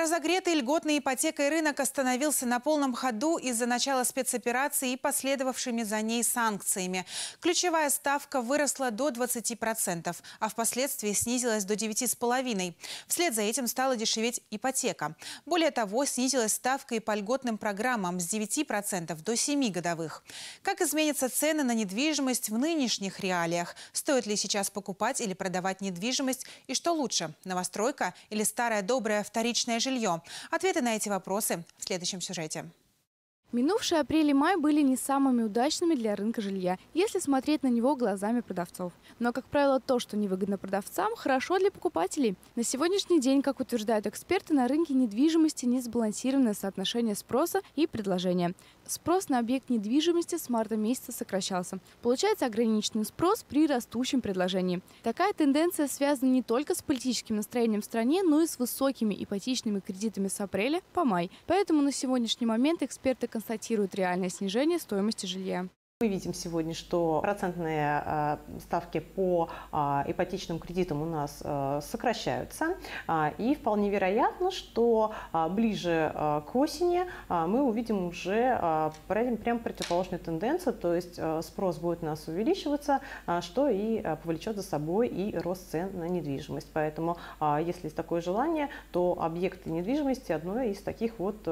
Разогретый льготной ипотекой рынок остановился на полном ходу из-за начала спецоперации и последовавшими за ней санкциями. Ключевая ставка выросла до 20%, а впоследствии снизилась до 9,5%. Вслед за этим стала дешеветь ипотека. Более того, снизилась ставка и по льготным программам с 9% до 7 годовых. Как изменятся цены на недвижимость в нынешних реалиях? Стоит ли сейчас покупать или продавать недвижимость? И что лучше, новостройка или старая добрая вторичная жилье? Ответы на эти вопросы в следующем сюжете. Минувшие апрель и май были не самыми удачными для рынка жилья, если смотреть на него глазами продавцов. Но, как правило, то, что невыгодно продавцам, хорошо для покупателей. На сегодняшний день, как утверждают эксперты, на рынке недвижимости не сбалансированное соотношение спроса и предложения. Спрос на объект недвижимости с марта месяца сокращался. Получается ограниченный спрос при растущем предложении. Такая тенденция связана не только с политическим настроением в стране, но и с высокими ипотечными кредитами с апреля по май. Поэтому на сегодняшний момент эксперты констатируют реальное снижение стоимости жилья. Мы видим сегодня, что процентные э, ставки по э, ипотечным кредитам у нас э, сокращаются. И вполне вероятно, что ближе к осени мы увидим уже прям противоположную тенденцию, то есть спрос будет у нас увеличиваться, что и повлечет за собой и рост цен на недвижимость. Поэтому, если есть такое желание, то объекты недвижимости – одно из таких вот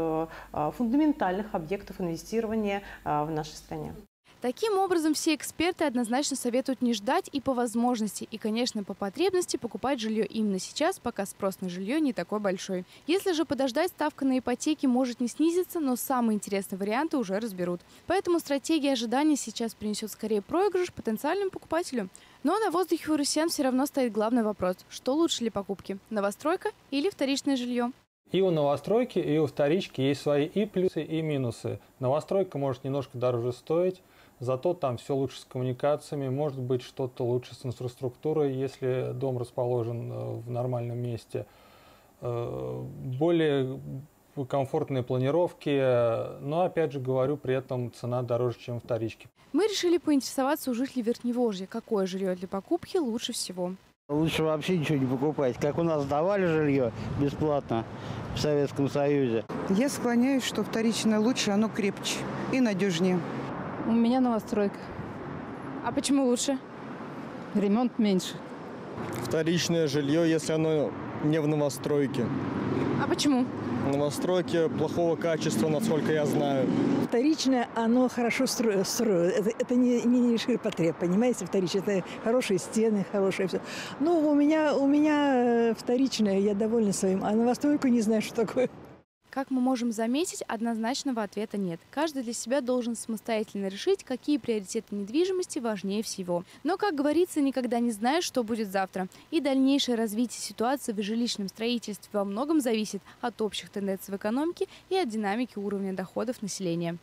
фундаментальных объектов инвестирования в нашей стране. Таким образом, все эксперты однозначно советуют не ждать и по возможности, и, конечно, по потребности покупать жилье именно сейчас, пока спрос на жилье не такой большой. Если же подождать, ставка на ипотеке может не снизиться, но самые интересные варианты уже разберут. Поэтому стратегия ожидания сейчас принесет скорее проигрыш потенциальному покупателю. Но на воздухе у россиян все равно стоит главный вопрос – что лучше ли покупки – новостройка или вторичное жилье? И у новостройки, и у вторички есть свои и плюсы, и минусы. Новостройка может немножко дороже стоить, Зато там все лучше с коммуникациями, может быть что-то лучше с инфраструктурой, если дом расположен э, в нормальном месте. Э, более комфортные планировки, но, опять же говорю, при этом цена дороже, чем вторички. Мы решили поинтересоваться у жителей Верхневолжья, какое жилье для покупки лучше всего. Лучше вообще ничего не покупать. Как у нас давали жилье бесплатно в Советском Союзе. Я склоняюсь, что вторичное лучше, оно крепче и надежнее. У меня новостройка. А почему лучше? Ремонт меньше. Вторичное жилье, если оно не в новостройке. А почему? Новостройки плохого качества, насколько я знаю. Вторичное, оно хорошо строит. Стро... Это, это не, не ширпотреб, понимаете, вторичное. Это хорошие стены, хорошее все. Ну, у меня, у меня э, вторичное, я довольна своим. А новостройку не знаю, что такое. Как мы можем заметить, однозначного ответа нет. Каждый для себя должен самостоятельно решить, какие приоритеты недвижимости важнее всего. Но, как говорится, никогда не знаешь, что будет завтра. И дальнейшее развитие ситуации в жилищном строительстве во многом зависит от общих тенденций в экономике и от динамики уровня доходов населения.